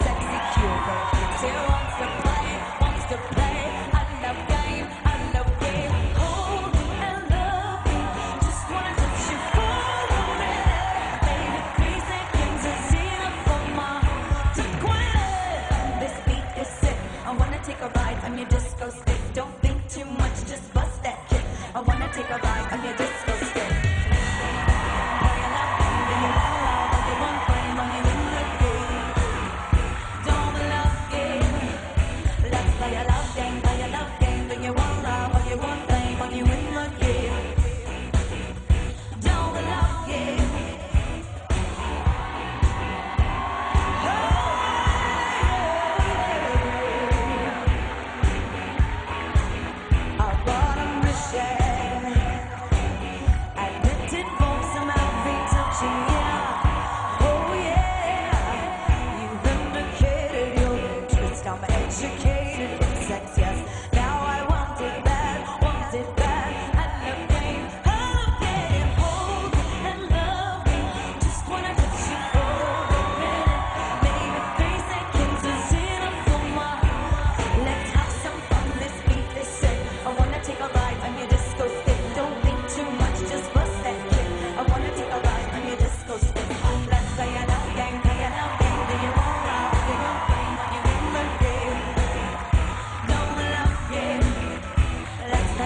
sexy. She wants to play, wants to play. I love game, love game. Just wanna you seconds is enough for my quit. This beat is sick. I wanna take a ride on your disco stick. Don't think too much, just bust that kick. I wanna take a ride on your disco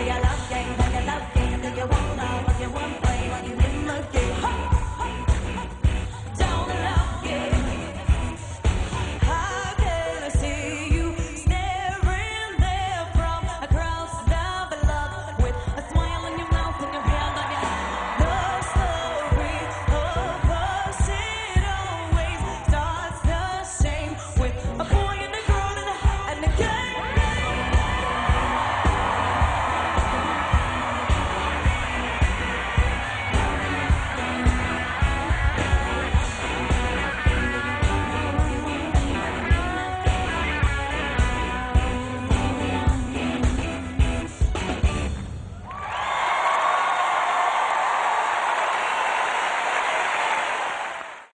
I you love game? Do you love game? Do you wanna?